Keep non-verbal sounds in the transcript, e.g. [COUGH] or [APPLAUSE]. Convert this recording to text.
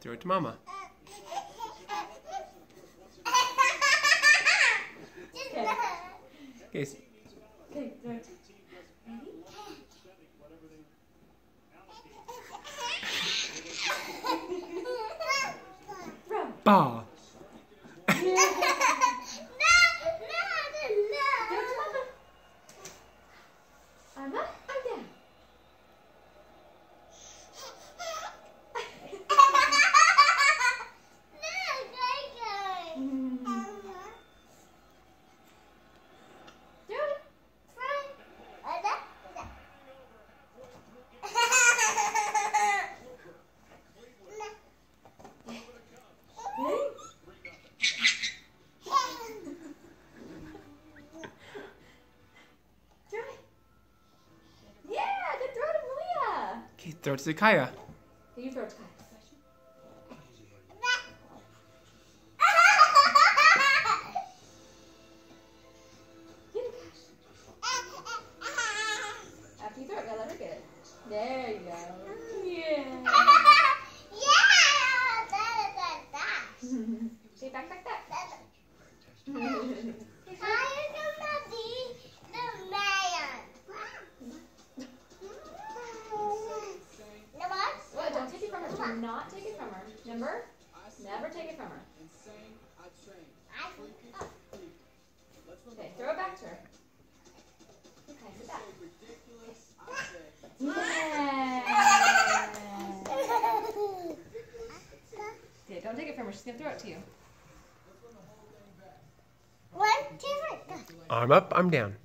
Throw it to Mama. Okay. Okay. s- Okay, throw it. Ready? Throw. Ba. [LAUGHS] Throw it to Mama. I'm I'm down. Throw it. Ready? Throw it. Yeah, good throw to Malia. Okay, throw it to Kaya. You throw it to Kai. Get it, Cash. After you throw it, gotta let her get it. There you go. Yeah. [LAUGHS] Say back, back, back. [LAUGHS] [LAUGHS] What? Don't take it from her. Do not take it from her. Remember? Never take it from her. Okay, throw it back to her. Okay, sit back. Yeah. Okay, don't take it from her. She's gonna throw it to you. One, two, three, go. Arm up, arm down.